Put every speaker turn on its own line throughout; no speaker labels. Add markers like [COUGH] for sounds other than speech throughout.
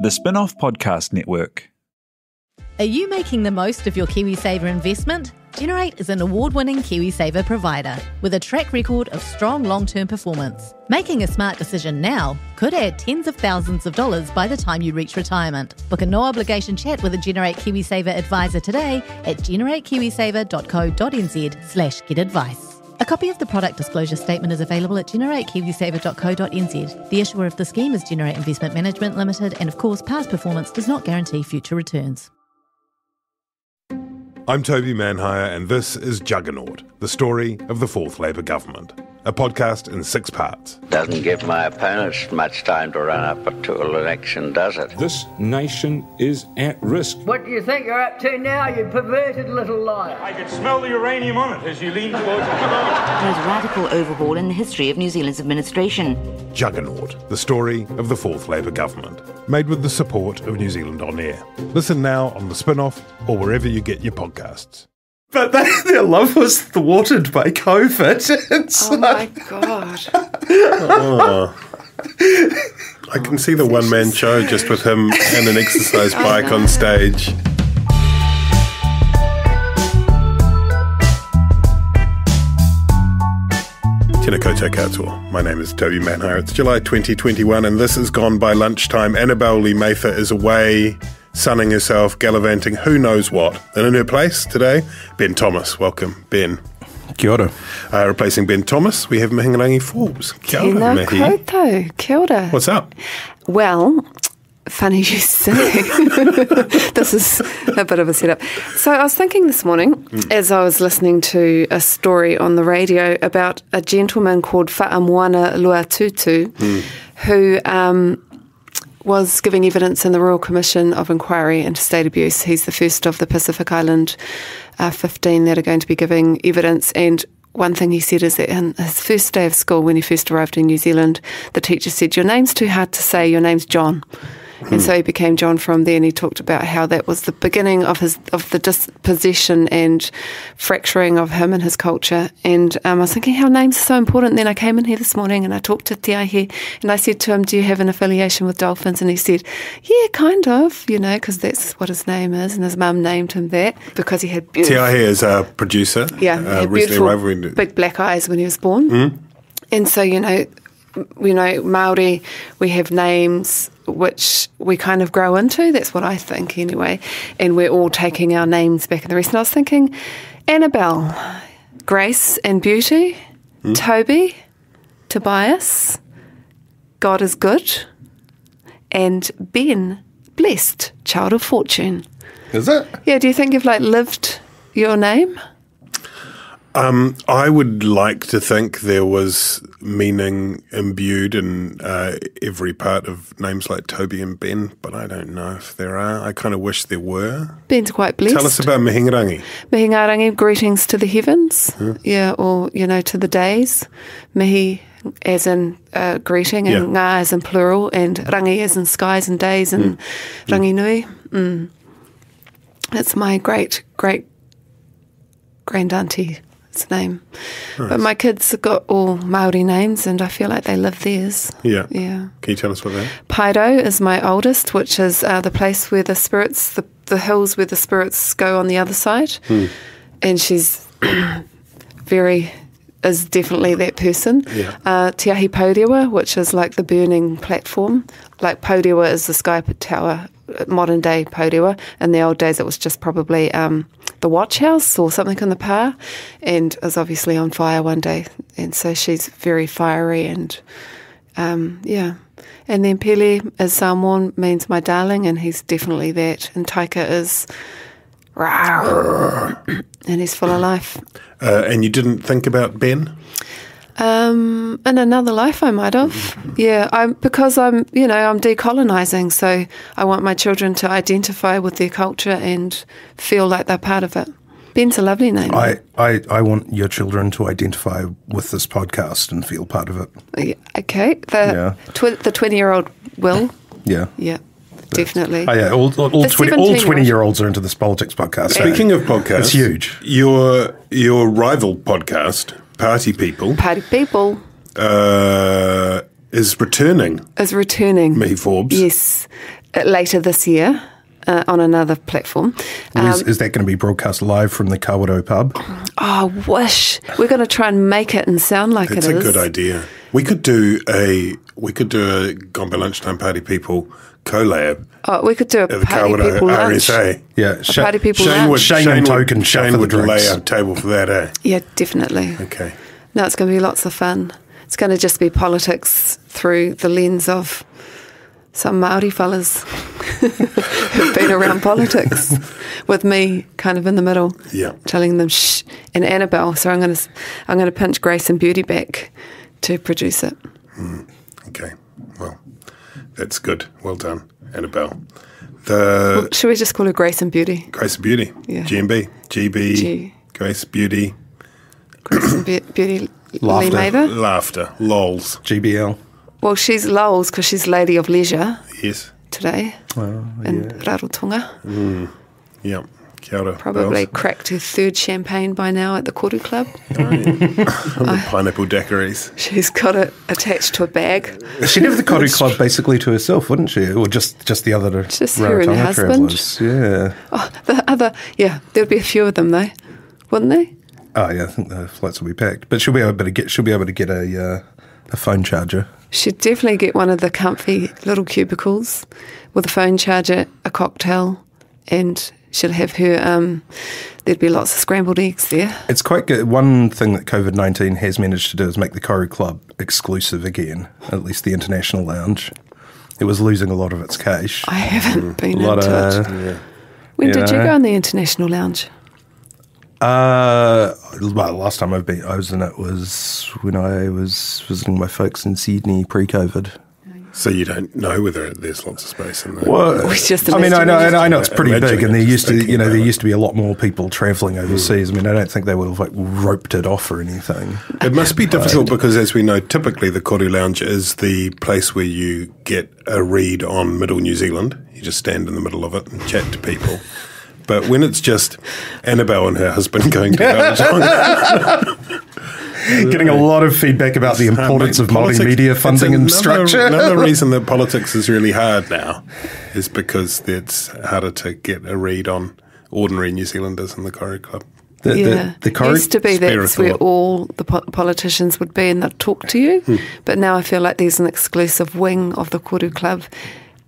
The Spinoff Podcast Network.
Are you making the most of your KiwiSaver investment? Generate is an award winning KiwiSaver provider with a track record of strong long term performance. Making a smart decision now could add tens of thousands of dollars by the time you reach retirement. Book a no obligation chat with a Generate KiwiSaver advisor today at generatekiwisaver.co.nz slash get advice. A copy of the product disclosure statement is available at generatekiwisaver.co.nz. The issuer of the scheme is Generate Investment Management Limited, and of course, past performance does not guarantee future returns.
I'm Toby Manhire, and this is Juggernaut, the story of the fourth Labour government, a podcast in six parts.
Doesn't give my opponents much time to run up to an election, does it?
This nation is at risk.
What do you think you're up to now, you perverted little liar?
I could smell the uranium on it as you lean towards it.
most radical overhaul in the history of New Zealand's administration.
Juggernaut, the story of the fourth Labour government, made with the support of New Zealand On Air. Listen now on the spin off or wherever you get your podcasts.
But they, [LAUGHS] their love was thwarted by COVID. [LAUGHS] It's
Oh
like,
my god. Oh.
I can see the one man show just with him and an exercise [LAUGHS] oh, bike on stage. Tēnā koutou katoa. My name is Toby Manhire. It's July 2021 and this has gone by lunchtime. Annabelle Lee Mather is away, sunning herself, gallivanting who knows what. And in her place today, Ben Thomas. Welcome, Ben.
Kia ora.
Uh, replacing Ben Thomas, we have Mihingarangi Forbes. Kia ora,
Tēnā
Mihi.
koutou. Kia ora.
What's up?
Well, funny you say. [LAUGHS] this is a bit of a setup. So I was thinking this morning as I was listening to a story on the radio about a gentleman called Fa'amoana Luafutu who um, was giving evidence in the Royal Commission of Inquiry into State Abuse. He's the first of the Pacific Island uh, 15 that are going to be giving evidence and one thing he said is that in his first day of school, when he first arrived in New Zealand, the teacher said, Your name's too hard to say, your name's John. And so he became John from there, and he talked about how that was the beginning of his of the disposition and fracturing of him and his culture. And um, I was thinking how names are so important. And then I came in here this morning and I talked to Te Aihe, and I said to him, "Do you have an affiliation with dolphins?" And he said, "Yeah, kind of, you know, because that's what his name is." And his mum named him that because he had
Te
beautiful,
Aihe is a producer.
yeah,
uh,
beautiful big black eyes when he was born. And so, you know, you know, Maori, we have names which we kind of grow into. That's what I think, anyway. And we're all taking our names back and the rest. And I was thinking, Annabelle, Grace and Beauty, hmm? Toby, Tobias, God is good, and Ben, blessed, child of fortune.
Is it?
Yeah, do you think you've like lived your name?
Um, I would like to think there was meaning imbued in uh, every part of names like Toby and Ben, but I don't know if there are. I kind of wish there were.
Ben's quite blessed.
Tell us about Mihingarangi.
Mihingarangi, greetings to the heavens. Yeah, or, you know, to the days. Mihi as in uh, greeting, and
Yeah.
ngā as in plural, and rangi as in skies and days, and rangi nui. Mm. That's my great, great grand name. But my kids have got all Maori names, and I feel like they live theirs.
Yeah.
Yeah.
Can you tell us what that?
Paido is my oldest, which is uh, the place where the spirits, the, the hills where the spirits go on the other side. And she's [CLEARS THROAT] very, is definitely that person.
Yeah.
Uh, Te Ahi which is like the burning platform. Like Paurewa is the sky tower, uh, modern day Paurewa. In the old days, it was just probably um, the watch house or something in the pā, and was obviously on fire one day. And so she's very fiery and um, yeah. And then Pele as Samoan means my darling, and he's definitely that. And Taika is [CLEARS THROAT] and he's full of life.
Uh, and you didn't think about Ben?
Um, in another life, I might have. Yeah, I'm because I'm, you know, I'm decolonizing, so I want my children to identify with their culture and feel like they're part of it. Ben's a lovely name.
I, I, I want your children to identify with this podcast and feel part of it.
Yeah, okay, the
Yeah.
tw- the twenty year old will.
Yeah.
Yeah, definitely.
Oh, yeah, all, all, all 20, all
17-year-old.
20 year olds are into this politics podcast. so
Speaking of podcasts,
It's huge.
Your your rival podcast, Party People,
Party people.
uh, is returning.
is returning.
Me Forbes.
Yes, uh, later this year uh, on another platform. Um,
is, is that going to be broadcast live from the Kawato pub?
oh, wish we're going to try and make it and sound like
It's
it
a good idea. We could do a we could do a Gone By Lunchtime Party People collab
Oh, we could do a party
Kawato
people lunch.
RSA.
Yeah,
A party people
Shane
lunch.
would,
Shane
Shane
and
would-
Token shop
Shane would lay
drinks.
a table for that, eh?
Yeah, definitely.
Okay.
No, it's going to be lots of fun. It's going to just be politics through the lens of some Maori fellas [LAUGHS] who've been around politics, [LAUGHS] with me kind of in the middle,
Yeah.
telling them shh. And Annabelle, so I'm going to I'm going to pinch Grace and Beauty back to produce it.
Okay. Well, that's good. Well done, Annabelle. The
Should we just call her Grace and Beauty?
Grace and Beauty.
Yeah.
GMB. GB.
G.
Grace Beauty.
Grace and Be- Beauty Lee
Laughter.
Mather.
Laughter. Lols.
GBL.
Well, she's lols because she's Lady of Leisure
Yes.
today in Rarotonga. Mm.
Yeah. Kia ora.
Probably
Bells.
cracked her third champagne by now at the Koru Club. [LAUGHS] [LAUGHS]
the pineapple daiquiris.
She's got it attached to a bag.
She'd have the [LAUGHS] Koru Club basically to herself, wouldn't she? Or just, just the other
Just her and her husband.
travellers. Yeah.
Oh, the other, yeah, there'd be a few of them though, wouldn't they?
Oh yeah, I think the flights will be packed. But she'll be able to get she'll be able to get a uh, a phone charger.
She'd definitely get one of the comfy little cubicles with a phone charger, a cocktail, and she'd have her. Um, there'd be lots of scrambled eggs there.
It's quite good. One thing that COVID nineteen has managed to do is make the Koru Club exclusive again, at least the international lounge. It was losing a lot of its cash.
I haven't been
a lot
into
of
it. When did you go in the international lounge?
Uh, well, last time I've been, I was in it was when I was visiting my folks in Sydney pre-COVID.
So you don't know whether there's lots of space in there.
Well, uh,
We just
I mean, I know, I know it's pretty big, and there used to, you know, there used to be a lot more people travelling overseas. I mean, I don't think they would have like roped it off or anything.
It must be difficult because, as we know, typically the Koru Lounge is the place where you get a read on Middle New Zealand. You just stand in the middle of it and chat to people. But when it's just Annabelle and her husband [LAUGHS] going to Rarotonga, [LAUGHS] [LAUGHS]
Getting a lot of feedback about the importance of multimedia
it's
funding and structure.
Another [LAUGHS] reason that politics is really hard now is because it's harder to get a read on ordinary New Zealanders in the Koru Club.
The, the-
yeah,
the Koru-
used to be
Spare
that's where all the po- politicians would be and they'd talk to you.
Hmm.
But now I feel like there's an exclusive wing of the Koru Club,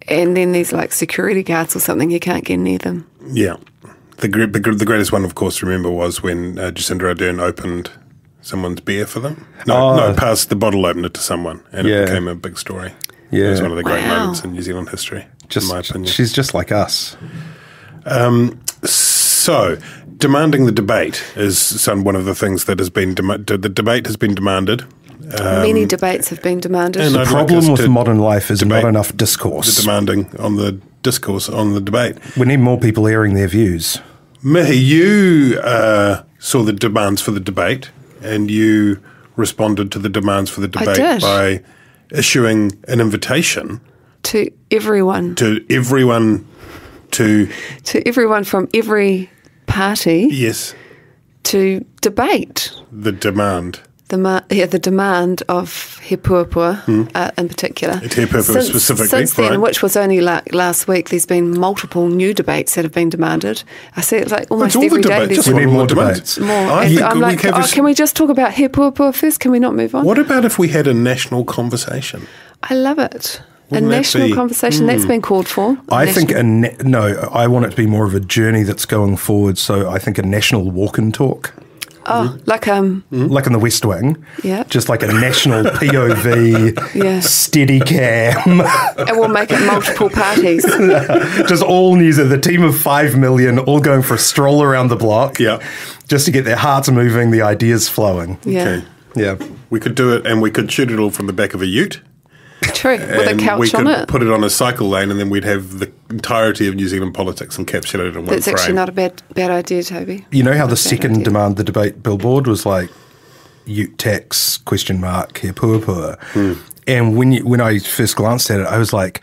and then there's like security guards or something. You can't get near them.
Yeah. The, the, the greatest one, of course, remember was when uh, Jacinda Ardern opened someone's beer for them. No,
Oh.
no, passed the bottle opener to someone, and
Yeah.
it became a big story.
Yeah.
It was one of the great
Wow.
moments in New Zealand history,
just,
in my opinion.
she's just like us.
So, demanding the debate is some one of the things that has been dem- the debate has been demanded.
Many debates have been demanded.
Um, and
The
I'd
problem
us
with modern life is
debate
not enough
The
discourse.
demanding on the discourse on the debate.
we need more people airing their views.
Mihi, you uh, saw the demands for the debate, and you responded to the demands for the debate by issuing an invitation
to everyone,
to everyone to
to everyone from every party
yes.
to debate.
The demand.
The ma- yeah, the demand of He Puapua uh, in particular.
Hmm. He
Since-
specifically,
Since then,
right.
which was only like last week, there's been multiple new debates that have been demanded. I see it like almost every day.
debates.
there's
Just
We need
want
more
debates.
debates.
more.
I think
I'm like,
have
oh, can we just talk about He Puapua first? Can we not move on?
What about if we had a national conversation?
I love it.
Wouldn't
a
that
national
be-
conversation that's been called for.
I
National-
think a na- no. I want it to be more of a journey that's going forward. So I think a national walk and talk,
Oh, like um,
like in the West Wing.
Yeah.
Just like a national [LAUGHS] POV,
Yeah.
steady cam.
and we'll make it multiple parties. [LAUGHS]
just all New Zealand, the team of five million, all going for a stroll around the block.
Yeah.
Just to get their hearts moving, the ideas flowing.
Yeah,
Okay.
Yeah.
We could do it, and we could shoot it all from the back of a ute.
True. With a
and
couch
we could
on it.
put it on a cycle lane, and then we'd have the entirety of New Zealand politics encapsulated in one
That's
frame.
actually not a bad bad idea, Toby.
You know how the
Not a bad
second
idea.
demand the debate billboard was like Ute tax question mark He Puapua. Hmm. And when you, when I first glanced at it, I was like,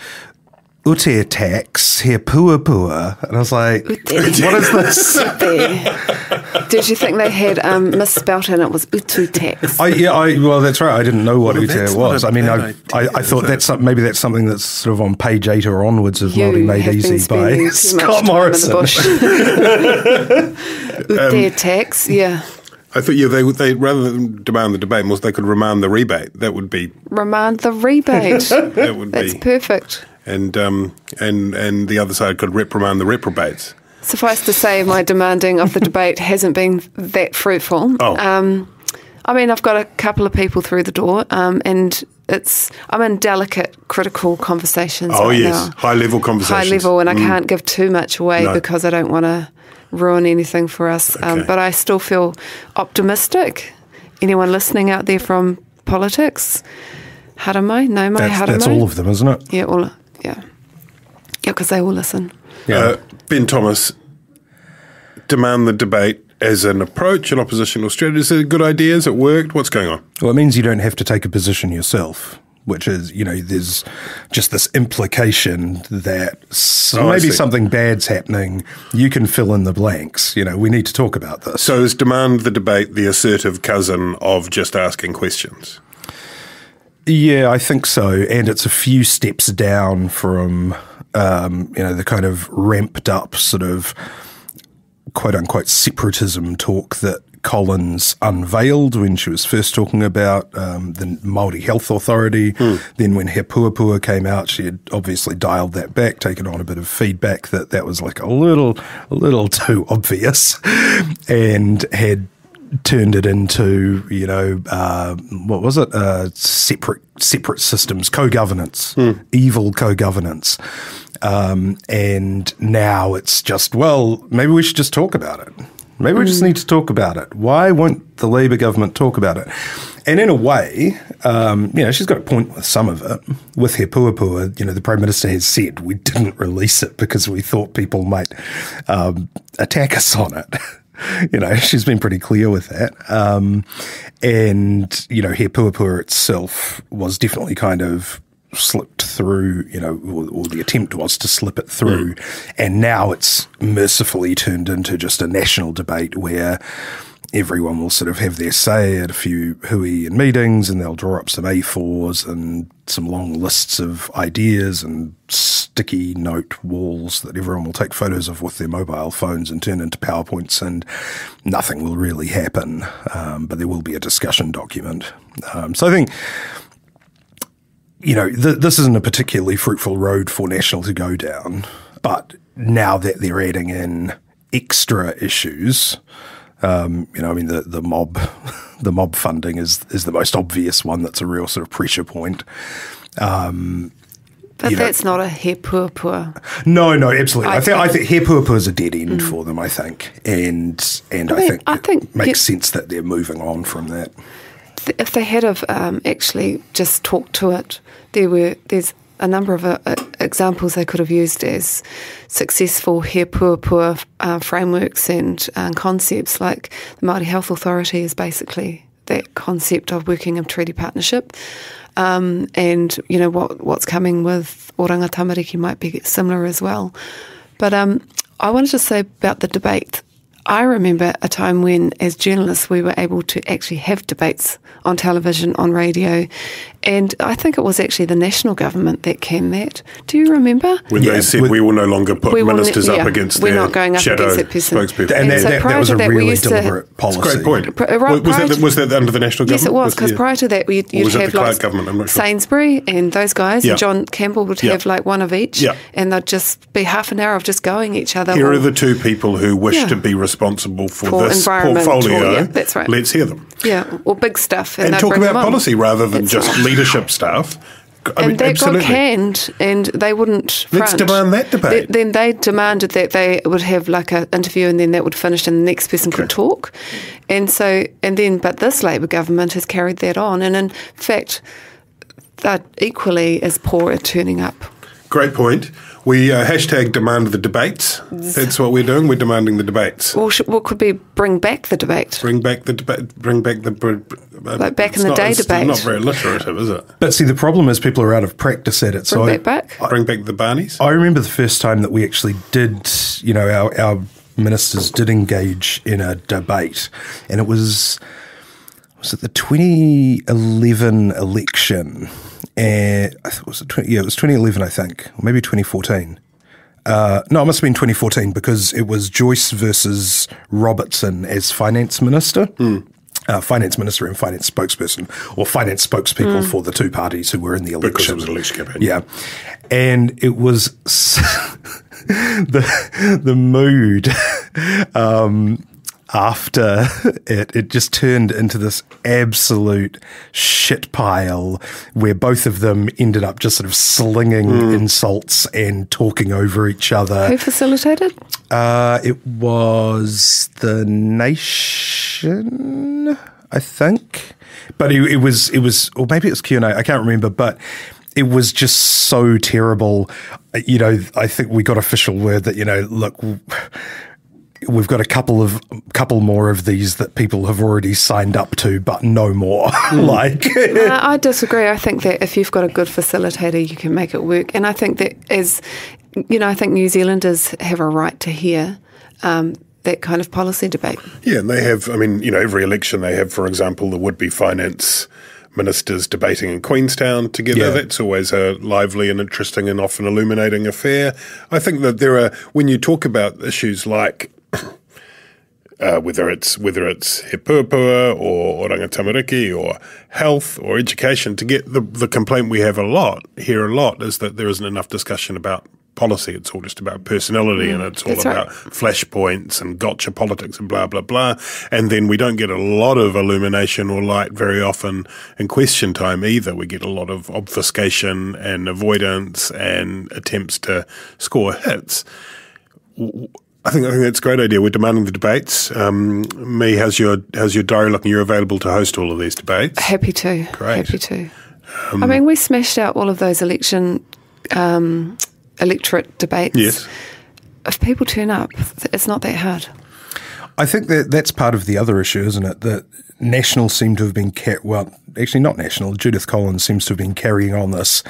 Ute tax, He Puapua. And I was like, what is this? [LAUGHS]
Did you think they had um, misspelt and it was Utu tax?
I, yeah, I, well, that's right. I didn't know what
Well,
Ute was.
not
I
a
mean, I,
idea,
I, I thought
is
that's some, maybe that's something that's sort of on page eight or onwards of
You
Māori Made
have
Easy
spending
by
too [LAUGHS]
Scott
much time
Morrison.
in the bush. [LAUGHS] Ute tax, yeah.
I thought yeah, they would they rather than demand the debate, most they could remand the rebate. That would be
Remand the rebate.
that would
That's
be
perfect.
And um and and the other side could reprimand the reprobates.
Suffice to say, my demanding of the debate hasn't been that fruitful.
Oh.
Um, I mean, I've got a couple of people through the door, um, and it's I'm in delicate, critical conversations.
Oh
right
yes,
now.
high level conversations.
high level, and I
Mm.
can't give too much away
No.
because I don't want to ruin anything for us. Um, but I still feel optimistic. Anyone listening out there from politics? Haramai? No, my
That's, that's all of them, isn't it?
Yeah, all. Yeah, yeah, because they all listen.
Uh, ben Thomas, demand the debate as an approach, an oppositional strategy. Is it a good idea? Has it worked? What's going on?
Well, it means you don't have to take a position yourself, which is, you know, there's just this implication that s
Oh,
maybe something bad's happening. You can fill in the blanks. You know, we need to talk about this.
So is demand the debate the assertive cousin of just asking questions?
Yeah, I think so. And it's a few steps down from, um, you know, the kind of ramped up sort of quote unquote separatism talk that Collins unveiled when she was first talking about um, the Māori Health Authority. Then when He Puapua came out, she had obviously dialed that back, taken on a bit of feedback that that was like a little, a little [LAUGHS] too obvious, and had turned it into you know uh, what was it? Uh, separate separate systems co-governance evil co-governance. Um, and now it's just well maybe we should just talk about it. Maybe we just need to talk about it. Why won't the Labour government talk about it? And in a way um, you know she's got a point with some of it. With He Puapua you know the Prime Minister has said we didn't release it because we thought people might um, attack us on it [LAUGHS] [LAUGHS] you know, [LAUGHS] she's been pretty clear with that. Um, and, you know, He Puapua itself was definitely kind of slipped through, you know, or, or the attempt was to slip it through. And now it's mercifully turned into just a national debate where everyone will sort of have their say at a few hui and meetings and they'll draw up some A4s and some long lists of ideas and sticky note walls that everyone will take photos of with their mobile phones and turn into PowerPoints and nothing will really happen. Um, but there will be a discussion document. Um, so I think you know, th- this isn't a particularly fruitful road for National to go down. But now that they're adding in extra issues, um, you know, I mean, the, the mob, [LAUGHS] the mob funding is is the most obvious one. That's a real sort of pressure point. Um,
But
you know-
that's not a he pua
no, no, absolutely. I,
I
think I
think-
think He Puapua is a dead end for them. I think, and and I,
I think-
think
I think
it makes sense that they're moving on from that.
if they had have um, actually just talked to it, there were there's a number of uh, uh, examples they could have used as successful He Puapua uh, frameworks and uh, concepts. Like the Māori Health Authority is basically that concept of working in treaty partnership. Um, and you know what what's coming with Oranga Tamariki might be similar as well. But um, I wanted to say about the debate. I remember a time when, as journalists, we were able to actually have debates on television, on radio, and I think it was actually the national government that canned that. Do you remember?
When
Yeah,
they said
with-
we will no longer put
We will ne-
ministers up
yeah,
against
we're
their
not going up
shadow
against that person.
spokespeople.
And,
And
that,
so
that, that was a
that,
really
used to-
deliberate
It's
policy.
a great point.
Pr- right
was, was, that,
to-
was that under the national government?
Yes, it was because
yeah.
prior to that, you'd, you'd
was it
have
the Clark
like
government? I'm not sure.
Sainsbury and those guys,
Yeah.
and John Campbell would
Yeah.
have like one of each,
Yeah.
and they'd just be half an hour of just going each other.
Here
or-
are the two people who wish
Yeah.
to be responsible for,
For
this portfolio.
or- that's right.
Let's hear them.
yeah, or big stuff, and,
And talk about policy rather than just
right.
Leadership stuff. I
and
mean,
that
absolutely.
got canned, and they wouldn't.
Let's demand that debate.
Th- then they demanded that they would have like an interview, and then that would finish, and the next person could talk. And so, and then, but this Labor government has carried that on, and in fact, they're equally as poor at turning up.
Great point. We uh, hashtag demand the debates. That's what we're doing. We're demanding the debates.
Well, sh- what could be bring back the debate?
Bring back the debate. Bring back the br- br- uh,
Like back in the
not-
day
it's
debate.
Not very alliterative, is it?
But see, the problem is people are out of practice at it. so
Bring
I-
back back?
Bring back the Barneys.
I remember the first time that we actually did, you know, our, our ministers did engage in a debate, and it was was it the 2011 election? And I it was it 20, yeah, it was 2011, I think, or maybe 2014. Uh, no, it must have been 2014 because it was Joyce versus Robertson as finance minister. Uh, finance minister and finance spokesperson, or finance spokespeople
Mm.
for the two parties who were in the election.
Because it was an election campaign.
Yeah, and it was [LAUGHS] the the mood [LAUGHS] um, after [LAUGHS] it. It just turned into this absolute shit pile where both of them ended up just sort of slinging insults and talking over each other.
Who facilitated?
Uh, it was the nation, I think, but it, it was it was, or maybe it was Q and A. I can't remember, but it was just so terrible. Uh, You know, I think we got official word that you know, look. W- We've got a couple of couple more of these that people have already signed up to, but no more. [LAUGHS] like,
Uh, I disagree. I think that if you've got a good facilitator, you can make it work. And I think that as you know, I think New Zealanders have a right to hear um, that kind of policy debate.
Yeah, and they have, I mean, you know, every election they have, for example, the would be finance ministers debating in Queenstown together.
Yeah.
That's always a lively and interesting and often illuminating affair. I think that there are, when you talk about issues like, uh, whether it's whether it's He Puapua or oranga tamariki or health or education, to get the the complaint we have a lot here a lot is that there isn't enough discussion about policy. It's all just about personality and it's all
That's right.
about flashpoints and gotcha politics and blah blah blah. And then we don't get a lot of illumination or light very often in question time either. We get a lot of obfuscation and avoidance and attempts to score hits. I think I think that's a great idea. We're demanding the debates. Um, me, how's your how's your diary looking? You're available to host all of these debates.
Happy to.
Great.
Happy to.
Um,
I mean, we smashed out all of those election um, electorate debates.
Yes.
If people turn up, it's not that hard.
I think that that's part of the other issue, isn't it? That National seem to have been ca- well, actually not National. Judith Collins seems to have been carrying on this.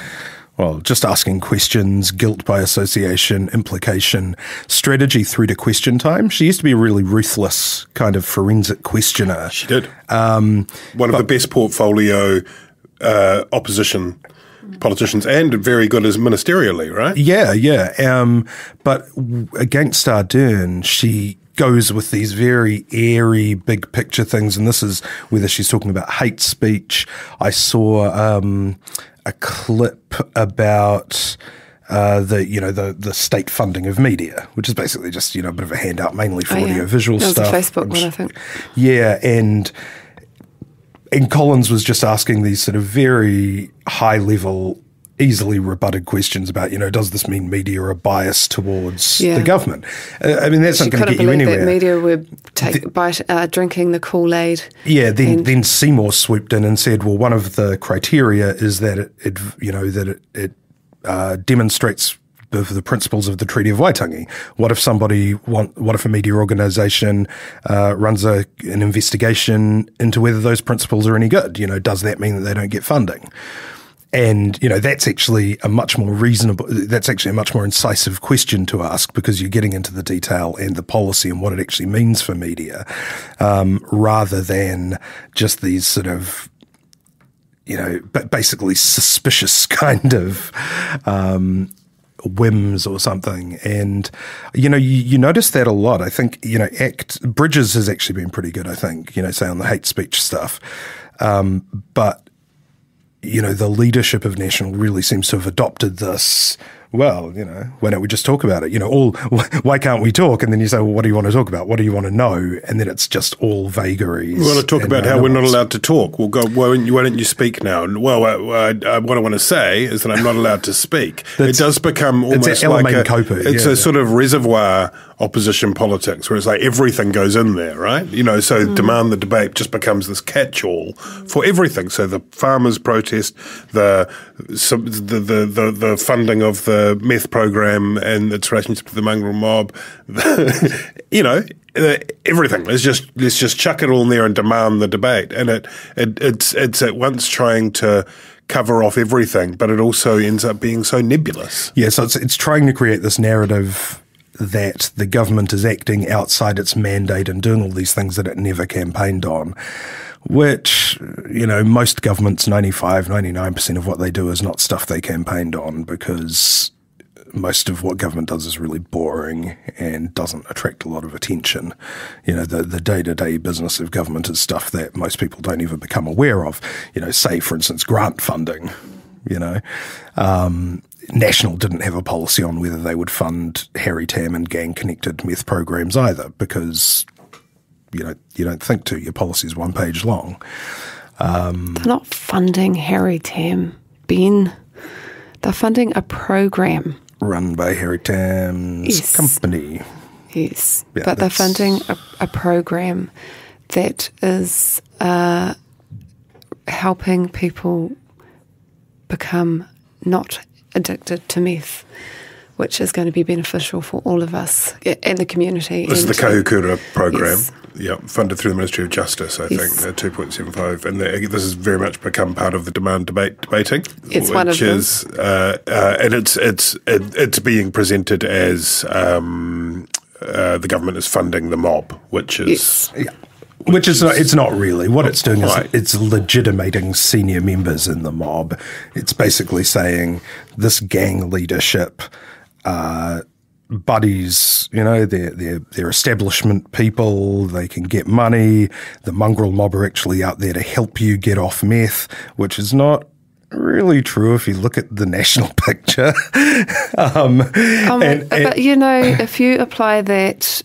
Well, just asking questions, guilt by association, implication, strategy through to question time. She used to be a really ruthless kind of forensic questioner.
She did.
Um,
One of the best portfolio uh, opposition politicians and very good as ministerially, right?
Yeah, yeah. Um, but w- against Ardern, she goes with these very airy, big picture things, and this is whether she's talking about hate speech. I saw um, a clip about. Uh, the you know the the state funding of media, which is basically just you know a bit of a handout, mainly for
Oh, yeah.
visual
That was a. Facebook one, I think.
Yeah, and and Collins was just asking these sort of very high level, easily rebutted questions about, you know, does this mean media are biased towards
Yeah.
the government? Uh, I mean, that's
She
not going to get you anywhere.
that media were take, bite, uh, drinking the Kool Aid.
Yeah, then then Seymour swooped in and said, "Well, one of the criteria is that it, it you know, that it, it uh, demonstrates the, the principles of the Treaty of Waitangi. What if somebody want? What if a media organisation uh, runs a, an investigation into whether those principles are any good? You know, does that mean that they don't get funding?" And you know that's actually a much more reasonable. That's actually a much more incisive question to ask because you're getting into the detail and the policy and what it actually means for media, um, rather than just these sort of, you know, ba- basically suspicious [LAUGHS] kind of um, whims or something. And you know, you, you notice that a lot. I think you know, Act Bridges has actually been pretty good. I think you know, say on the hate speech stuff, um, but you know, the leadership of National really seems to have adopted this. Well, you know, why don't we just talk about it? You know, all [LAUGHS] why can't we talk? And then you say, well, what do you want to talk about? What do you want to know? And then it's just all vagaries.
We want to talk about
no
how we're not allowed to talk. Well, go. Why don't you, why don't you speak now? And, Well, uh, uh, what I want to say is that I'm not allowed to speak. it does become almost
a
like a,
Element
it's
yeah,
a sort of reservoir opposition politics where it's like everything goes in there, right? You know, so mm. demand the debate just becomes this catch-all for everything. So the farmers protest, the the the the, the funding of the meth program and its relationship to the mongrel mob, [LAUGHS] you know, everything. Let's just let's just chuck it all in there and demand the debate. And it, it it's it's at once trying to cover off everything, but it also ends up being so nebulous.
Yeah, so it's it's trying to create this narrative that the government is acting outside its mandate and doing all these things that it never campaigned on, which, you know, most governments, 95, 99% of what they do is not stuff they campaigned on because most of what government does is really boring and doesn't attract a lot of attention. You know, the, the day-to-day business of government is stuff that most people don't even become aware of. You know, say, for instance, grant funding, you know. Um, National didn't have a policy on whether they would fund Harry Tam and gang connected meth programs either, because you know you don't think to. Your policy is one page long.
Um, They're not funding Harry Tam, Ben. They're funding a program
run by Harry Tam's yes. company.
Yes, yeah, but they're funding a, a, program that is uh, helping people become not addicted to meth, which is going to be beneficial for all of us and the community.
This is the Kahukura program. Yes. Yeah, funded through the Ministry of Justice, I yes. think, two point seven five, and the, this has very much become part of the demand debate debating.
It's one of
is, them. Uh, uh, and it's it's it, it's being presented as um, uh, the government is funding the mob, which is
yes. yeah. Which is not, it's not really. What it's doing is it's legitimating senior members in the mob. It's basically saying this gang leadership uh, buddies, you know, they're, they're, they're establishment people, they can get money. The mongrel mob are actually out there to help you get off meth, which is not really true if you look at the [LAUGHS] national picture. [LAUGHS]
um, um, and, and, but you know, if you apply that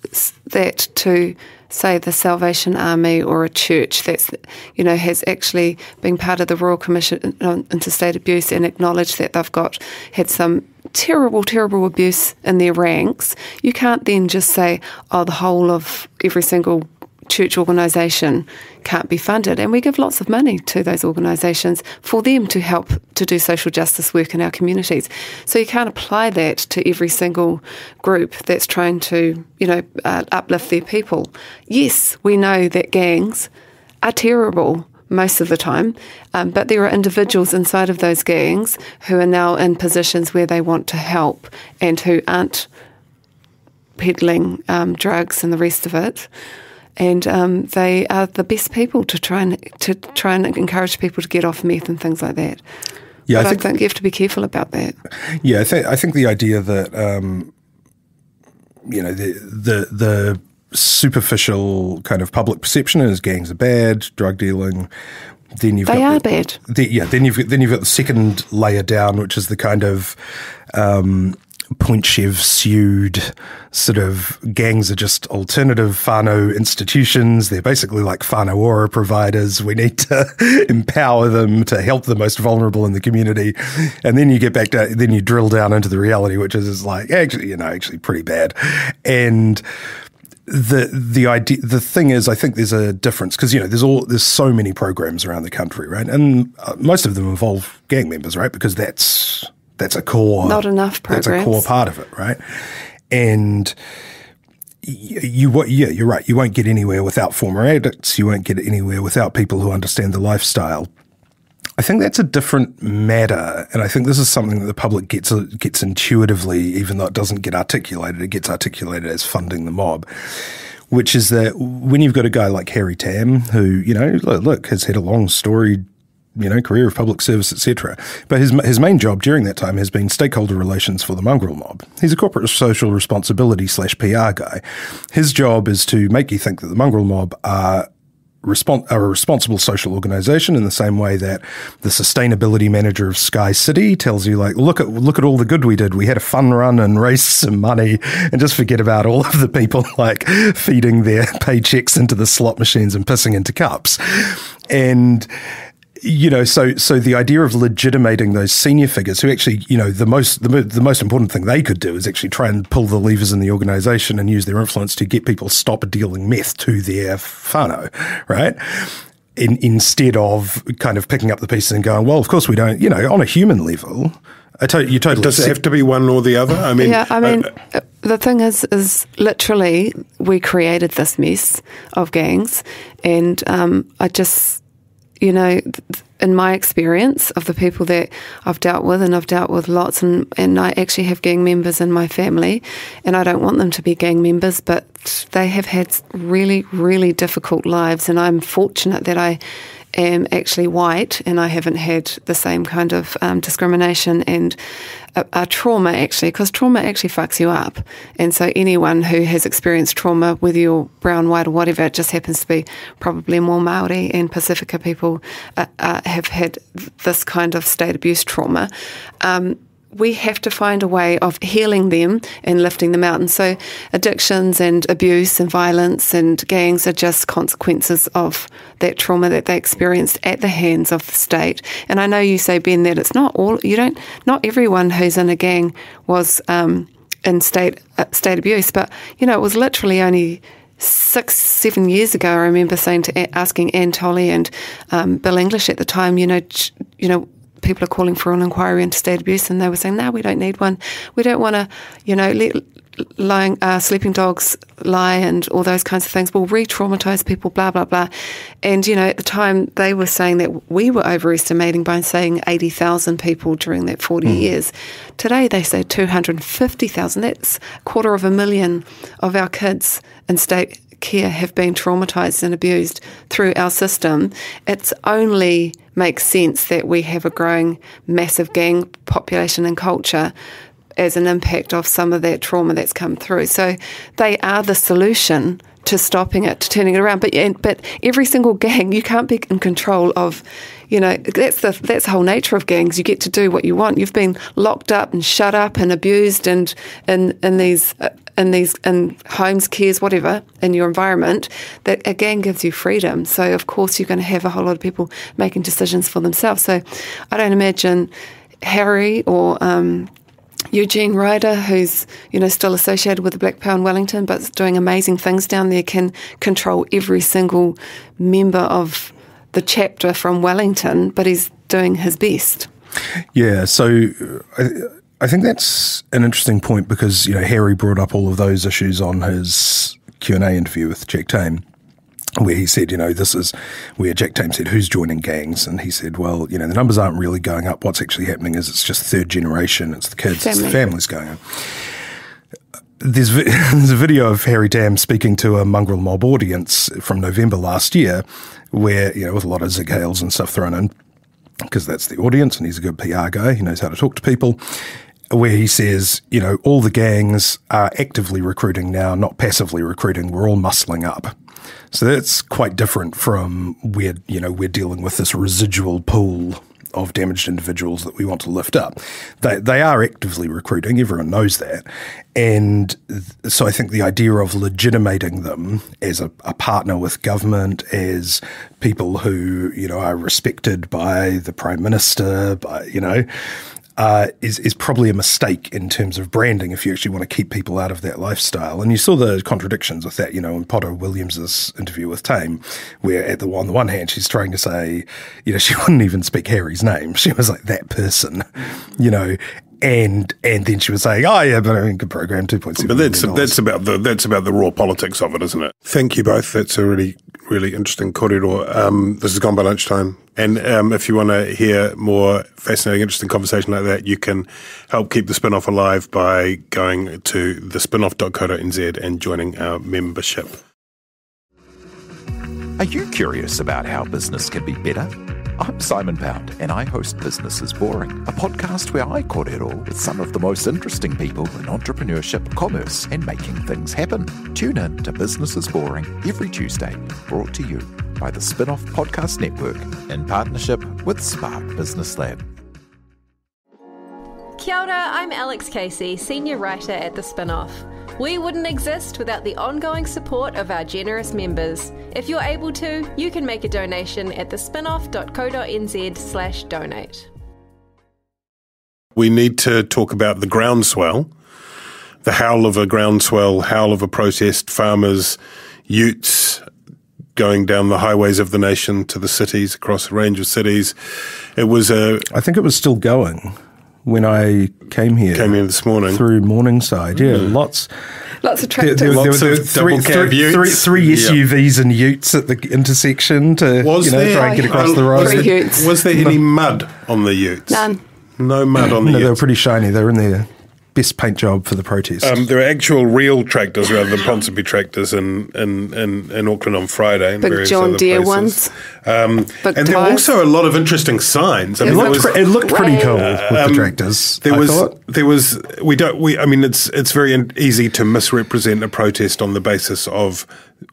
that to say the Salvation Army or a church that's you know has actually been part of the Royal Commission on into State Abuse and acknowledged that they've got had some terrible, terrible abuse in their ranks, you can't then just say, oh, the whole of every single church organisation can't be funded. And we give lots of money to those organisations for them to help to do social justice work in our communities. So you can't apply that to every single group that's trying to, you know, uh, uplift their people. Yes, we know that gangs are terrible most of the time. Um, but there are individuals inside of those gangs who are now in positions where they want to help and who aren't peddling um, drugs and the rest of it. And um, they are the best people to try and to try and encourage people to get off meth and things like that. Yeah, but I think, I think you have to be careful about that.
Yeah, I think I think the idea that um, you know the the the superficial kind of public perception is gangs are bad, drug dealing. Then you've
they
got
are the, bad.
The, yeah, then you've then you've got the second layer down, which is the kind of um, Pointchev sued sort of gangs are just alternative whānau institutions. They're basically like whānau ora providers. We need to [LAUGHS] empower them to help the most vulnerable in the community. And then you get back to, then you drill down into the reality, which is, is like, actually, you know, actually pretty bad. And, the the idea the thing is I think there's a difference because you know there's all there's so many programs around the country right and uh, most of them involve gang members right because that's that's a core
not enough programs
that's a core part of it right? And you, you yeah you're right. You won't get anywhere without former addicts. You won't get anywhere without people who understand the lifestyle. I think that's a different matter, and I think this is something that the public gets gets intuitively, even though it doesn't get articulated. It gets articulated as funding the mob, which is that when you've got a guy like Harry Tam, who you know, look, look has had a long story you know, career of public service, etc. But his his main job during that time has been stakeholder relations for the mongrel mob. He's a corporate social responsibility slash PR guy. His job is to make you think that the mongrel mob are respon- are a responsible social organization in the same way that the sustainability manager of Sky City tells you like look at look at all the good we did we had a fun run and raised [LAUGHS] some money and just forget about all of the people [LAUGHS] like feeding their [LAUGHS] paychecks into the slot machines and pissing into cups and you know, so so the idea of legitimating those senior figures, who actually, you know, the most the, the most important thing they could do is actually try and pull the levers in the organisation and use their influence to get people stop dealing meth to their whānau, right? In, instead of kind of picking up the pieces and going, well, of course we don't, you know, on a human level, to- you totally
Does it have to be one or the other? I mean,
yeah, I mean,
uh,
the thing is, is literally we created this mess of gangs, and um, I just, you know, in my experience of the people that I've dealt with, and I've dealt with lots, and and I actually have gang members in my family, and I don't want them to be gang members, but they have had really, really difficult lives, and I'm fortunate that I am actually white and I haven't had the same kind of um, discrimination and uh, uh, trauma actually, because trauma actually fucks you up. And so anyone who has experienced trauma, whether you're brown, white, or whatever, it just happens to be probably more Maori and Pacifica people uh, uh, have had this kind of state abuse trauma. Um, we have to find a way of healing them and lifting them out. And so, addictions and abuse and violence and gangs are just consequences of that trauma that they experienced at the hands of the state. And I know you say, Ben, that it's not all, you don't, not everyone who's in a gang was um, in state, uh, state abuse, but, you know, it was literally only six, seven years ago, I remember saying to asking Anne Tolley and um, Bill English at the time, you know, you know, people are calling for an inquiry into state abuse, and they were saying, "No, we don't need one. We don't want to, you know, let lying uh, sleeping dogs lie and all those kinds of things We'll re-traumatize people blah blah blah and you know at the time they were saying that we were overestimating by saying 80,000 people during that 40 mm. years today they say 250,000 that's a quarter of a million of our kids in state care have been traumatized and abused through our system, it's only makes sense that we have a growing massive gang population and culture as an impact of some of that trauma that's come through. So they are the solution to stopping it, to turning it around. But but every single gang, you can't be in control of. You know that's the that's the whole nature of gangs. You get to do what you want. You've been locked up and shut up and abused and in in these uh, in these in homes, cares, whatever in your environment. That again gives you freedom. So of course you're going to have a whole lot of people making decisions for themselves. So I don't imagine Harry or um, Eugene Ryder, who's you know still associated with the Black Power in Wellington, but doing amazing things down there, can control every single member of the chapter from Wellington, but he's doing his best.
Yeah, so I, I think that's an interesting point because you know Harry brought up all of those issues on his Q and A interview with Jack Tame where he said, you know, this is where Jack Tame said, who's joining gangs? And he said, well, you know, the numbers aren't really going up. What's actually happening is it's just third generation. It's the kids, Family. it's the families going on. There's, [LAUGHS] there's a video of Harry Tam speaking to a mongrel mob audience from November last year where, you know, with a lot of Sieg Heils and stuff thrown in because that's the audience and he's a good PR guy. He knows how to talk to people where he says, you know, all the gangs are actively recruiting now, not passively recruiting. We're all muscling up. So that's quite different from where, you know, we're dealing with this residual pool of damaged individuals that we want to lift up. They, they are actively recruiting, everyone knows that. And so I think the idea of legitimating them as a, a partner with government, as people who, you know, are respected by the Prime Minister, by, you know, uh, is is probably a mistake in terms of branding if you actually want to keep people out of that lifestyle. And you saw the contradictions with that, you know, in Poto Williams's interview with Tame, where at the on the one hand she's trying to say, you know, [LAUGHS] she wouldn't even speak Harry's name. She was like that person, you know, and and then she was saying, "Oh yeah, but I mean, good program, two point seven.
But that's that's about the that's about the raw politics of it, isn't it? Thank you both. That's a really really interesting corridor. Um, this has gone by lunchtime, and um, if you want to hear more fascinating, interesting conversation like that, you can help keep the spin-off alive by going to the spinoff.co.nz and joining our membership.
Are you curious about how business can be better? I'm Simon Pound, and I host Business is Boring, a podcast where I kōrero with some of the most interesting people in entrepreneurship, commerce, and making things happen. Tune in to Business is Boring every Tuesday, brought to you by the Spinoff Podcast Network in partnership with Spark Business Lab.
Kia ora, I'm Alex Casey, senior writer at The Spinoff. We wouldn't exist without the ongoing support of our generous members. If you're able to, you can make a donation at thespinoff.co.nz slash donate.
We need to talk about the groundswell, the howl of a groundswell, howl of a protest, farmers, utes going down the highways of the nation to the cities, across a range of cities. It was a.
I think it was still going when I came here.
Came here this morning
through Morningside. Yeah,
Mm.
lots.
Lots of
There,
tractors.
there, there,
Lots
there were three,
double cab
three-
utes.
three- three
Yeah.
SUVs and utes at the intersection to
Was
you know
there,
try and get across
uh,
the road.
Was
Three
there,
utes.
was there any mud on the utes?
None.
No mud on the
No, they were pretty shiny. They were in their best paint job for the protest.
Um, there are actual real tractors rather than Ponsonby tractors in, in, in, in Auckland on Friday. And
Big
various
John
other
Deere
places.
ones.
Um,
Big
and there were also a lot of interesting signs. I
it,
mean, there
looked
was-
pre- it looked pretty
Right.
cool with
um,
the tractors.
There was,
thought.
there was, we don't, we, I mean, it's, it's very easy to misrepresent a protest on the basis of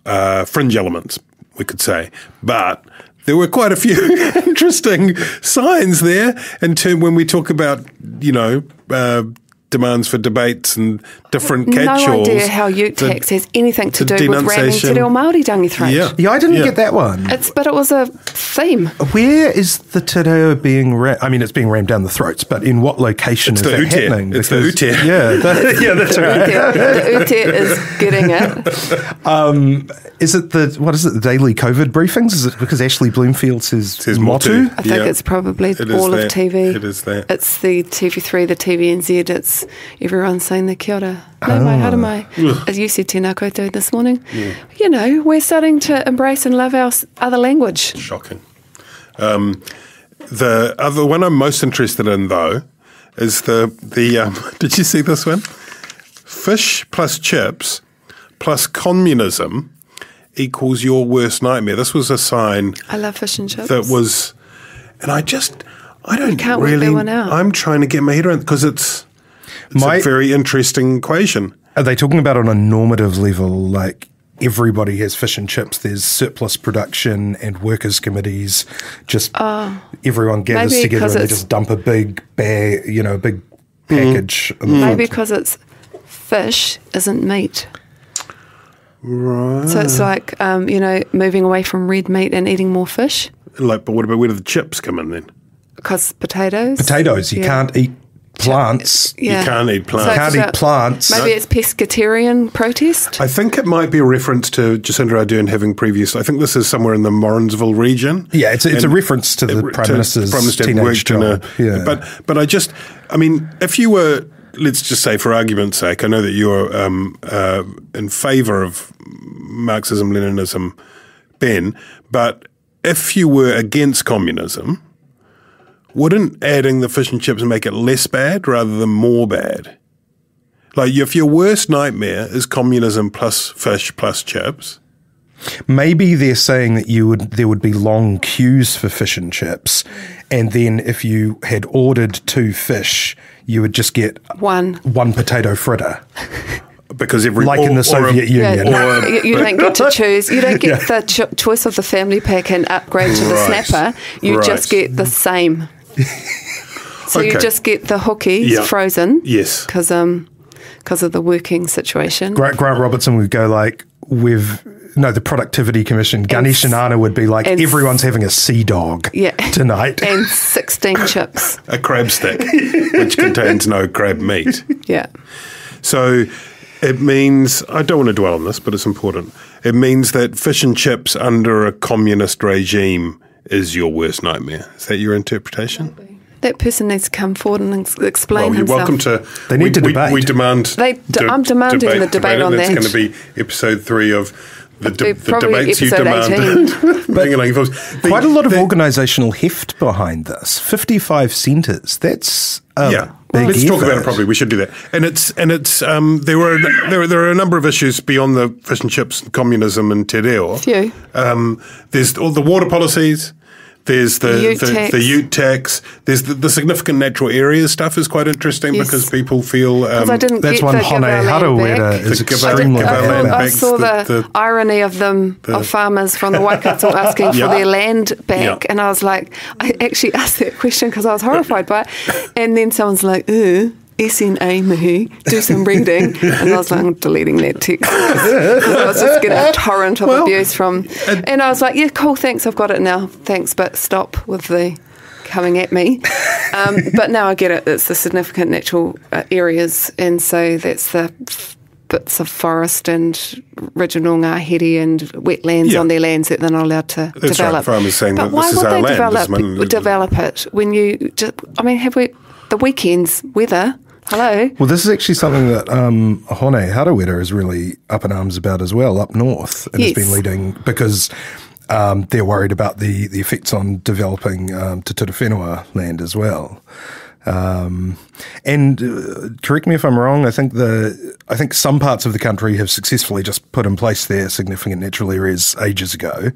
uh, fringe elements, we could say. But there were quite a few [LAUGHS] interesting signs there in term when we talk about, you know, uh, demands for debates and different
No
catch-alls.
idea how ute tax has anything to
the
do with ramming te reo Māori down your throat.
Yeah.
Yeah, I didn't
Yeah.
get that one.
It's, but it was a theme.
Where is the te reo being rammed? I mean, it's being rammed down the throats, but in what location
It's
is
the
that
ute.
happening?
It's the
Because-
ute. [LAUGHS]
Yeah, that- [LAUGHS] yeah, that's right.
the ute is getting it. [LAUGHS]
Um, is it the what is it? The daily COVID briefings? Is it because Ashley Bloomfield says,
Says
motu?
motu.
I think
Yeah.
it's probably
It is
all
that.
of TV.
It is that.
It's the TV3, the TVNZ. It's everyone saying the kia ora. Nau mai, haere mai. As you said, tēnā koutou this morning. You know, we're starting to embrace and love our other language.
Shocking. Um, the other one I'm most interested in, though, is the the. Um, [LAUGHS] did you see this one? Fish plus chips plus communism equals your worst nightmare. This was a sign
I love fish and chips.
that was, and I just I don't
can't work
really.
that one out.
I'm trying to get my head around because it's it's
My-
a very interesting equation.
Are they talking about on a normative level, like everybody has fish and chips? There's surplus production and workers' committees. Just everyone gathers
maybe
together
'cause
and they just dump a big bag, you know, a big package. on the
Maybe
front.
because it's fish isn't meat.
Right.
So it's like, um, you know, moving away from red meat and eating more fish
Like, but what about where do the chips come in then?
because potatoes.
potatoes. You
Yeah.
can't eat plants.
Yeah.
You can't eat plants.
So
Can't eat
about-
plants.
Maybe it's pescatarian protest.
I think it might be a reference to Jacinda Ardern having previously. I think this is somewhere in the Morrinsville region.
Yeah, it's a- it's a reference to the
it-
Prime Minister's
Prime Minister
teenage
worked in a-
yeah.
But but I just, I mean, if you were, let's just say, for argument's sake, I know that you're um, uh, in favour of Marxism Leninism, Ben, but if you were against communism. Wouldn't adding the fish and chips make it less bad rather than more bad? Like, if your worst nightmare is communism plus fish plus chips,
Maybe they're saying that you would there would be long queues for fish and chips, and then if you had ordered two fish, you would just get
One.
one potato fritter,
because every
like in the
or a-
Soviet
Yeah,
Union.
You, you don't get to [LAUGHS] choose. You don't get the cho- choice of the family pack and upgrade to the
Right.
snapper. You just get the same. [LAUGHS] so you just get the hookies
Yeah.
frozen.
Yes.
because um, because of the working situation.
Grant, Grant Robertson would go like, "We've no the Productivity Commission." Ganesh and Anna would be like,
and-
"Everyone's having a sea dog [LAUGHS]
Yeah.
tonight."
and sixteen [LAUGHS] chips.
a crab stick, which contains no crab meat.
Yeah.
So it means, I don't want to dwell on this, but it's important. It means that fish and chips under a communist regime is your worst nightmare. Is that your interpretation?
That person needs to come forward and ex- explain
Well, you're
himself.
welcome to.
They need
we,
to debate.
We demand.
They d- I'm demanding the debate
it.
on
That's
that.
going to be episode three of the, de- the debates you
episode
demand. Bring along your. The-
Quite a lot of
the-
organisational heft behind this. Fifty-five centres. That's a
yeah.
big
Let's talk about it properly. We should do that. And it's and it's um, there were there there are a number of issues beyond the fish and chips, communism, and te reo.
Few.
Um, there's all the water policies. There's the
Ute
the,
tax.
the ute tax. There's the, the significant natural areas stuff is quite interesting
Yes.
because people feel um,
'Cause I didn't
That's one
the give
Hone
our land
Harawira
back.
is
The give
extremely
give our
I, I saw the,
the- the-
irony of them, of farmers from the Waikato [LAUGHS] asking
Yeah.
for their land back.
Yeah.
And I was like, I actually asked that question because I was horrified by it. [LAUGHS] And then someone's like, ooh. SNA me, do some reading. [LAUGHS] And I was like, I'm deleting that text. I was just getting a [LAUGHS] torrent of
Well,
abuse from. And I was like, yeah, cool, thanks, I've got it now. Thanks, but stop with the coming at me. Um, [LAUGHS] but now I get it. It's the significant natural uh, areas, and so that's the bits of forest and regional ngāhere and wetlands
Yeah.
on their lands that they're not allowed to
That's right.
develop.
Farmers saying
but
that
why
is
would
our
they
land,
develop develop it when you just? I mean, have we the weekends weather? Hello.
Well, this is actually something that um, Hone Harawira is really up in arms about as well, up north, and has been leading because um, they're worried about the, the effects on developing um, Te Ture Whenua land as well. Um, and uh, correct me if I'm wrong. I think the I think some parts of the country have successfully just put in place their significant natural areas ages ago,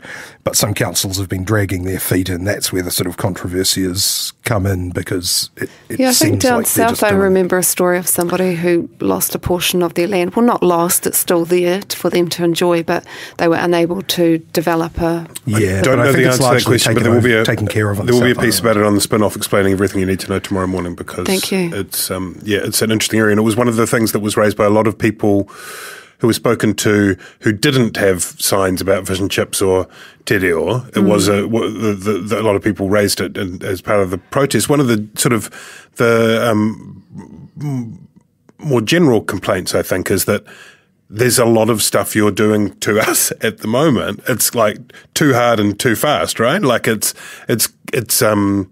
but some councils have been dragging their feet, and that's where the sort of controversy has come in because it, it
Yeah, I think
seems
down
like
south I
doing-
remember a story of somebody who lost a portion of their land. Well, not lost; it's still there for them to enjoy, but they were unable to develop a.
Yeah,
don't
but I
know
think
the answer to that question, but there will be a
taken care of. on
There
the
will be a piece
Island.
about it on the spin-off explaining everything you need to know tomorrow morning because
Thank you.
It's um, yeah, it's an interesting area, and it was one of the things that was raised by a lot of people who were spoken to who didn't have signs about fish and chips or te reo. It was a the, the, the, a lot of people raised it in, as part of the protest. One of the sort of the um, more general complaints, I think, is that there's a lot of stuff you're doing to [LAUGHS] us at the moment. It's like too hard and too fast, right? Like it's it's it's um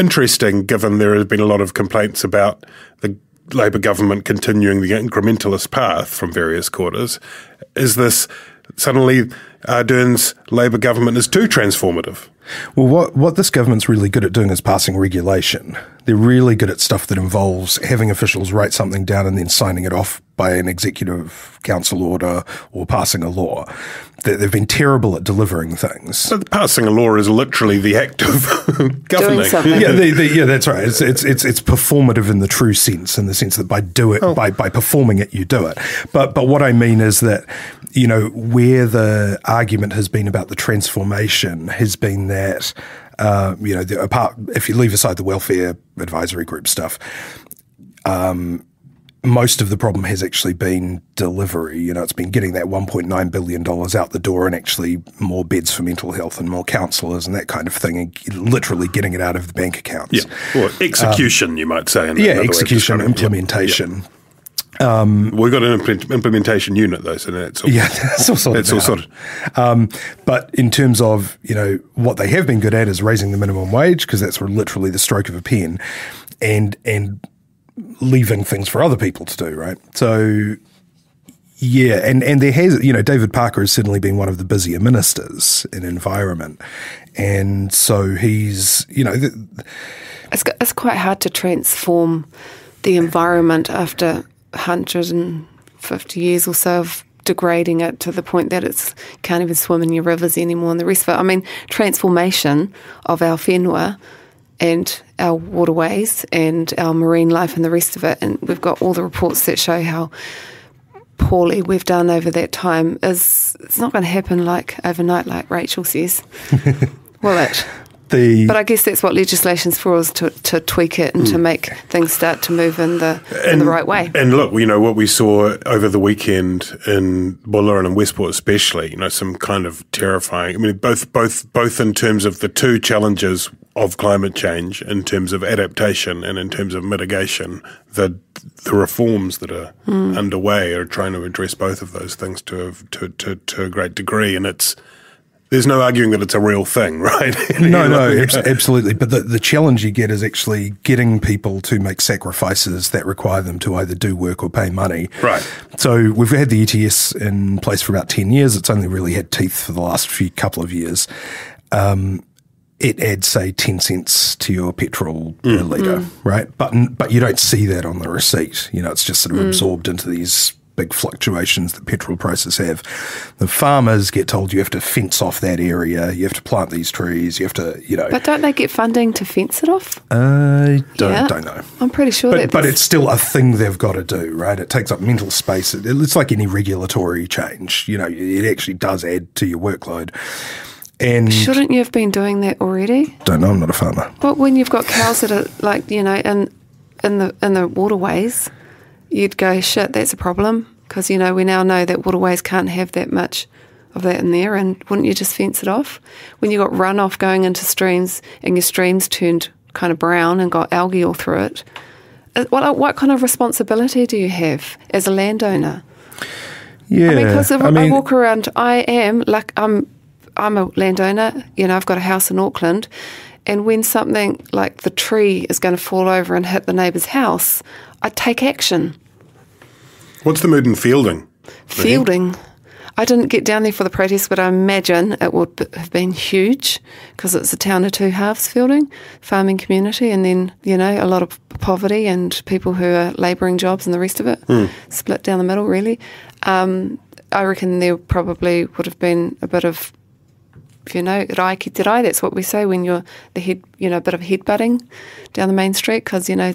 interesting given there have been a lot of complaints about the Labor government continuing the incrementalist path from various quarters. Is this suddenly uh, Ardern's Labor government is too transformative?
Well, what, what this government's really good at doing is passing regulation. They're really good at stuff that involves having officials write something down and then signing it off by an executive council order or passing a law. They- They've been terrible at delivering things.
So passing a law is literally the act of [LAUGHS] governing.
something.
Yeah, the, the, yeah, that's right. It's, it's it's it's performative in the true sense, in the sense that by do it by by performing it, you do it. But but what I mean is that you know where the argument has been about the transformation has been that uh, you know the, apart if you leave aside the welfare advisory group stuff. Um, most of the problem has actually been delivery. You know, it's been getting that $1.9 billion out the door and actually more beds for mental health and more counsellors and that kind of thing, and literally getting it out of the bank accounts.
Yeah, or execution, you might say.
Yeah,
another way of
execution,
describing it. Yeah.
implementation.
We've got an implement- implementation unit though, so that's all,
Yeah, [LAUGHS] that's all sorted.
that's all sorted.
Um, but in terms of you know what they have been good at is raising the minimum wage because that's literally the stroke of a pen, and and leaving things for other people to do. Right. So yeah, and and there has you know David Parker has certainly been one of the busier ministers in environment, and so he's you know.
It's, it's quite hard to transform the environment after 150 years or so of degrading it to the point that it's can't even swim in your rivers anymore and the rest of it. I mean, transformation of our whenua and our waterways and our marine life and the rest of it. And we've got all the reports that show how poorly we've done over that time is it's not going to happen like overnight like Rachel says. [LAUGHS] Will it?
The
But I guess that's what legislation's for is to, to tweak it and to hmm. make things start to move in the in the right way.
And look, you know what we saw over the weekend in Buller and Westport, especially. You know, some kind of terrifying. I mean, both both both in terms of the two challenges of climate change, in terms of adaptation and in terms of mitigation. The the reforms that are hmm. underway are trying to address both of those things to a, to, to to a great degree, and it's. There's no arguing that it's a real thing, [LAUGHS] right?
No, no, abs- absolutely. But the, the challenge you get is actually getting people to make sacrifices that require them to either do work or pay money.
Right.
So we've had the ETS in place for about 10 years. It's only really had teeth for the last few couple of years. Um, it adds, say, 10 cents to your petrol mm. per litre, mm. right? But, but you don't see that on the receipt. You know, it's just sort of mm. absorbed into these big fluctuations that petrol prices have. The farmers get told you have to fence off that area, you have to plant these trees, you have to, you know.
But don't they get funding to fence it off?
I don't,
Yeah.
don't know.
I'm pretty sure
But,
that.
but it's still a thing they've got to do, right? It takes up mental space. It's like any regulatory change. You know, it actually does add to your workload. And
Shouldn't you have been doing that already?
don't know, I'm not a farmer.
But when you've got cows that are like you know in in the in the waterways, you'd go shit. That's a problem because you know we now know that waterways can't have that much of that in there. And wouldn't you just fence it off when you got runoff going into streams and your streams turned kind of brown and got algae all through it? uh, What what kind of responsibility do you have as a landowner?
Yeah,
I mean, because
I
I,
mean-
walk around, I am like I'm. I'm a landowner. You know, I've got a house in Auckland, and when something like the tree is going to fall over and hit the neighbour's house, I take action.
What's the mood in Feilding?
Feilding. I didn't get down there for the protest, but I imagine it would have been huge because it's a town of two halves, Feilding, farming community, and then, you know, a lot of poverty and people who are labouring jobs and the rest of it,
Hmm.
split down the middle, really. Um, I reckon there probably would have been a bit of, you know, rae ki te rae, that's what we say when you're the head, you know, a bit of headbutting down the main street because, you know,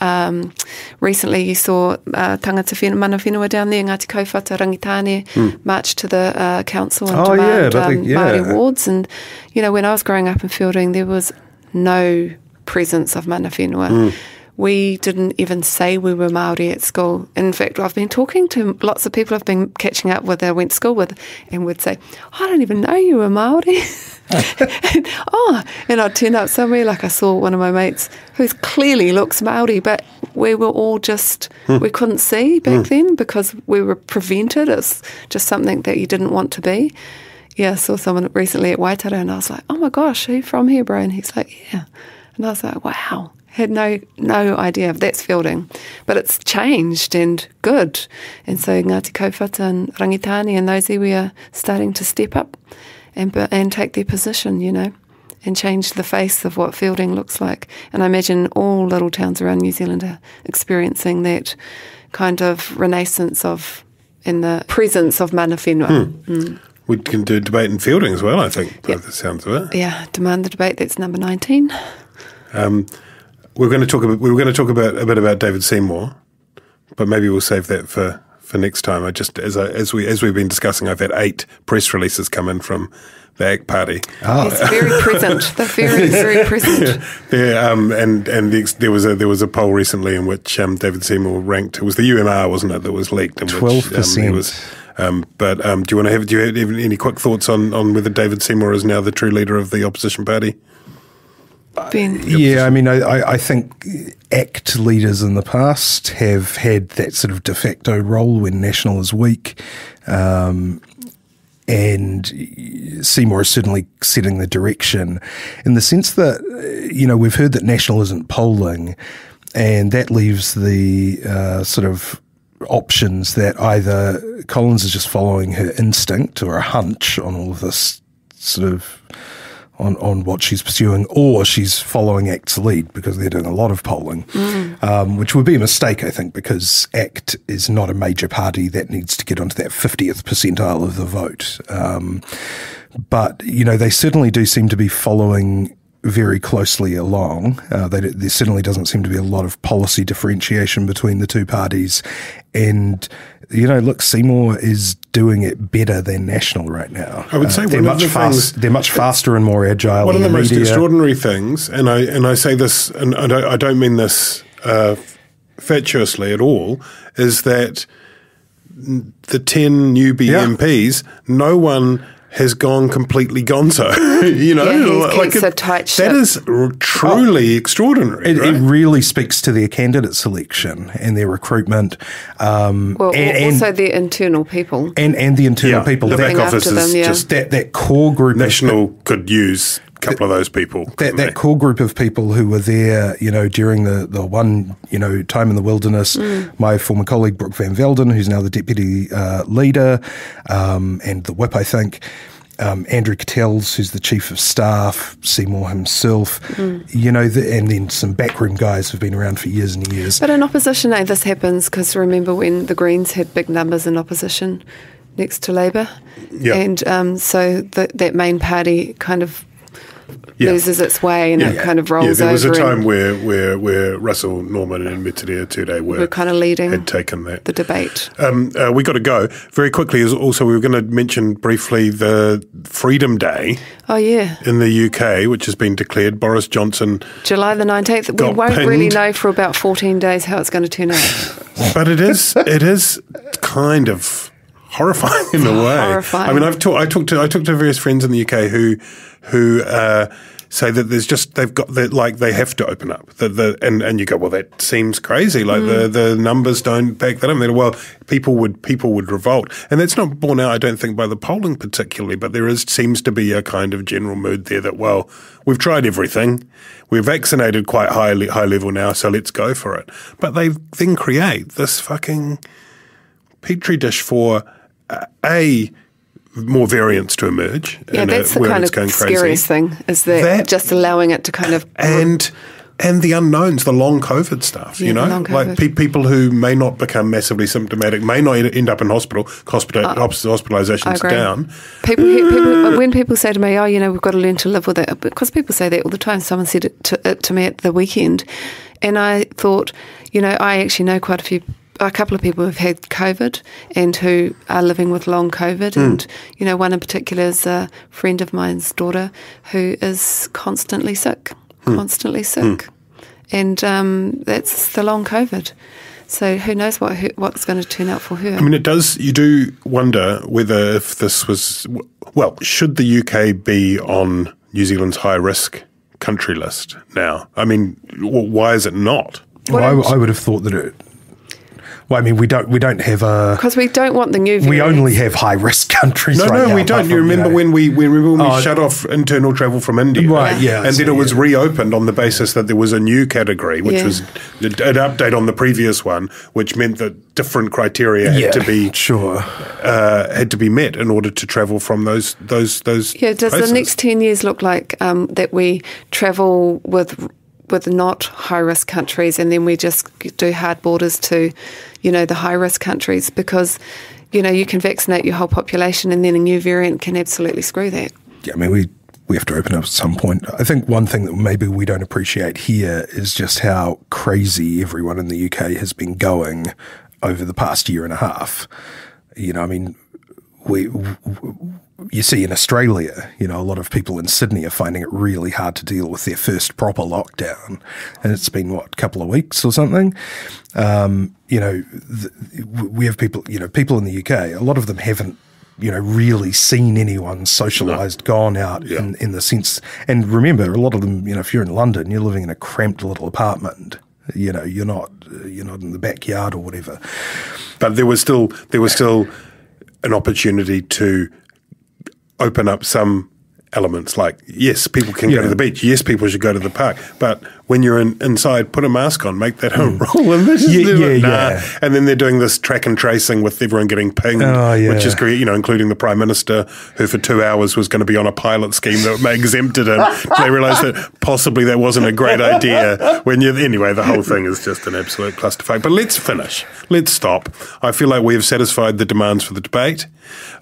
um, recently you saw uh, tangata whenua, mana whenua down there, Ngāti Kauwhata, Rangitane,
Hmm.
march to the uh, council and
Oh, yeah,
demand
they-
um,
yeah.
Māori wards. And, you know, when I was growing up in Feilding, there was no presence of mana whenua.
Hmm.
We didn't even say we were Māori at school. In fact, I've been talking to lots of people I've been catching up with I went to school with and would say, I don't even know you were Māori. and, [LAUGHS] oh, and I'd turn up somewhere like I saw one of my mates who clearly looks Māori, but we were all just, hmm. we couldn't see back hmm. then because we were prevented. It's just something that you didn't want to be. Yeah, I saw someone recently at Waitara and I was like, oh my gosh, are you from here, bro? And he's like, yeah. And I was like, wow. Had no no idea of that's Feilding. But it's changed and good. And so Ngāti Kauwhata and Rangitane and those iwi are starting to step up and and take their position, you know, and change the face of what Feilding looks like. And I imagine all little towns around New Zealand are experiencing that kind of renaissance of in the presence of mana whenua. Mm.
We can do debate in Feilding as well, I think, by the sounds of it.
Yeah, demand the debate. That's number nineteen.
Um, we're going to talk about we were going to talk about a bit about David Seymour, but maybe we'll save that for, for next time. I just as I, as we as we've been discussing, I've had eight press releases come in from the ACT Party.
He's very present. [LAUGHS] They're very, very present.
Yeah, um, and and the, there was a there was a poll recently in which um, David Seymour ranked. It was the UMR, wasn't it, that was leaked? in which, um, he
12%.
was. Um, but um, do you want to have do you have any quick thoughts on, on whether David Seymour is now the true leader of the opposition party?
Ben.
Yeah, I mean, I, I- think ACT leaders in the past have had that sort of de facto role when National is weak. Um, and Seymour is certainly setting the direction in the sense that, uh, you know, we've heard that National isn't polling, and that leaves the uh, sort of options that either Collins is just following her instinct or a hunch on all of this sort of on, on what she's pursuing, or she's following ACT's lead because they're doing a lot of polling,
Mm.
um, which would be a mistake, I think, because ACT is not a major party that needs to get onto that 50th percentile of the vote. Um, but, you know, they certainly do seem to be following very closely along. Uh, they, there certainly doesn't seem to be a lot of policy differentiation between the two parties. And, you know, look, Seymour is doing it better than National right now.
I would say
Uh, they're much
the
fast,
things-
they're much faster and more agile.
One of
in
the most
media.
extraordinary things, and I and I say this, and I don't, I don't mean this uh, fatuously at all, is that the ten newbie
Yeah.
MPs, no one has gone completely gonzo. [LAUGHS] you know,
Yeah, he's
like
kept
it-
a tight ship.
that is r- truly extraordinary.
It,
right?
it really speaks to their candidate selection and their recruitment, um,
Well,
and, and,
also the internal people.
and and the internal
Yeah,
people.
the
that,
back office is
them, yeah.
just
that that core group of
National could use a couple of those people.
that, that core group of people who were there, you know, during the, the one, you know, time in the wilderness. My former colleague Brooke Van Velden, who's now the deputy uh, leader, um, and the whip, I think. um, Andrew Ketels, who's the chief of staff, Seymour himself, mm. you know, the, and then some backroom guys who've been around for years and years.
But in opposition, eh, this happens because remember when the Greens had big numbers in opposition next to Labour?
Yeah.
And um, so the, that main party kind of yeah. loses its way and yeah. it kind of rolls over.
Yeah, there was a time where, where, where Russell Norman and Metiria Turei were,
were kind of leading
had taken that
the debate.
Um, uh, we got to go very quickly. Is also, we were going to mention briefly the Freedom Day.
Oh yeah,
in the UK, which has been declared. Boris Johnson,
July the nineteenth. We won't pinned. really know for about fourteen days how it's going to turn out.
but it is it is kind of horrifying in a way.
Horrifying.
I mean, I've talked. I talked to I talked to various friends in the UK who who uh, say that there's just they've got that like they have to open up. The, the and and you go, well, that seems crazy. Like mm. the the numbers don't back that up. They're, well, people would people would revolt, and that's not borne out, I don't think, by the polling particularly. But there is seems to be a kind of general mood there that well, we've tried everything. We're vaccinated quite high high level now, so let's go for it. But they then create this fucking petri dish for a more variants to emerge.
Yeah, that's a, the kind of scariest crazy. thing is that, that, just allowing it to kind of
and and the unknowns, the long COVID stuff. Yeah, you know, like pe- people who may not become massively symptomatic, may not end up in hospital. Hospital uh, hospitalizations down.
People, people, when people say to me, "Oh, you know, we've got to learn to live with it," because people say that all the time. Someone said it to, it to me at the weekend, and I thought, you know, I actually know quite a few a couple of people who've had COVID and who are living with long COVID. Mm. And, you know, one in particular is a friend of mine's daughter who is constantly sick, mm. constantly sick. Mm. And um, that's the long COVID. So who knows what what's going to turn out for her?
I mean, it does. You do wonder whether if this was well, should the UK be on New Zealand's high risk country list now? I mean, why is it not?
Well, I, I, would have thought that it well, I mean, we don't we don't have a
because we don't want the new.
We only have high risk countries.
No,
right
no,
now,
we don't. You remember you know, when we, we remember when we oh, shut off internal travel from India,
right? Yeah,
and then it was yeah. reopened on the basis that there was a new category, which yeah. was an update on the previous one, which meant that different criteria had yeah, to be
sure
uh, had to be met in order to travel from those those those.
Yeah. Does
places.
the next ten years look like um, that we travel with? With not high risk countries, and then we just do hard borders to, you know, the high risk countries because, you know, you can vaccinate your whole population, and then a new variant can absolutely screw that.
Yeah, I mean, we we have to open up at some point. I think one thing that maybe we don't appreciate here is just how crazy everyone in the UK has been going over the past year and a half. You know, I mean, we you see in Australia, you know, a lot of people in Sydney are finding it really hard to deal with their first proper lockdown, and it's been what a couple of weeks or something. Um, you know, the, we have people, you know, people in the UK. A lot of them haven't, you know, really seen anyone socialised, no. gone out yeah. in in the sense. And remember, a lot of them, you know, if you're in London, you're living in a cramped little apartment. You know, you're not you're not in the backyard or whatever.
But there was still there was still an opportunity to open up some elements like yes people can yeah. go to the beach yes people should go to the park but when you're in, inside put a mask on make that a mm. rule and
yeah, yeah, nah. yeah,
and then they're doing this track and tracing with everyone getting pinged oh, yeah. which is great you know including the prime minister who for two hours was going to be on a pilot scheme that exempted him they realized that possibly that wasn't a great idea when you anyway the whole thing is just an absolute clusterfuck but let's finish let's stop I feel like we have satisfied the demands for the debate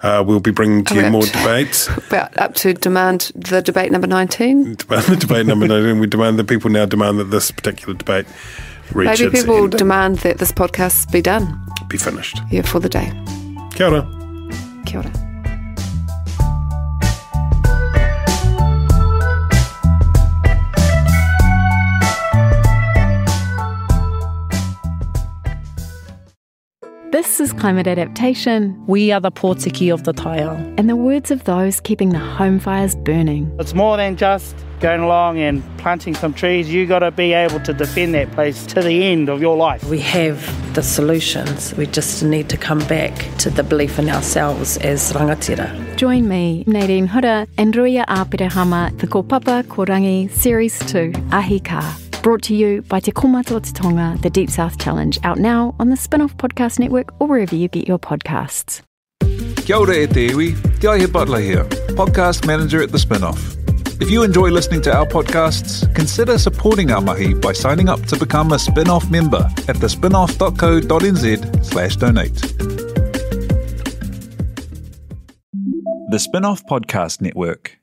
uh, we'll be bringing to you more debates. [LAUGHS]
About up to demand the debate number 19?
Demand the debate number 19. We demand that people now demand that this particular debate reach
Maybe people demand that this podcast be done.
Be finished.
Yeah, for the day.
Kia ora.
Kia ora.
This is climate adaptation.
We are the Pōtiki of the taiao.
And the words of those keeping the home fires burning.
It's more than just going along and planting some trees. You got to be able to defend that place to the end of your life.
We have the solutions. We just need to come back to the belief in ourselves as rangatira.
Join me, Nadine Hura, and Ruia Āpirehama, the Kopapa Korangi Series 2, Ahika. Brought to you by Te Komato Te Tonga, the Deep South Challenge, out now on the Spinoff Podcast Network or wherever you get your podcasts.
Kia ora e te iwi, Te Aihe Butler here. podcast manager at The Spinoff. If you enjoy listening to our podcasts, consider supporting our mahi by signing up to become a Spinoff member at thespinoff.co.nz slash donate. The Spinoff Podcast Network.